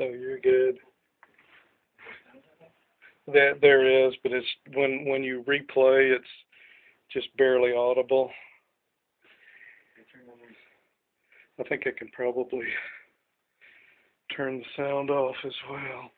Oh, you're good. There, there is, but it's when when you replay, it's just barely audible. I think I can probably turn the sound off as well.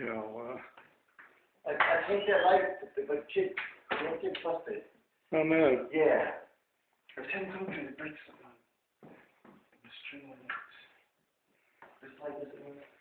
You know, I, I think they like, the but kid, young kid busted. uh, oh no, Yeah. If Tim's open, it breaks something. The string on it. Just like this.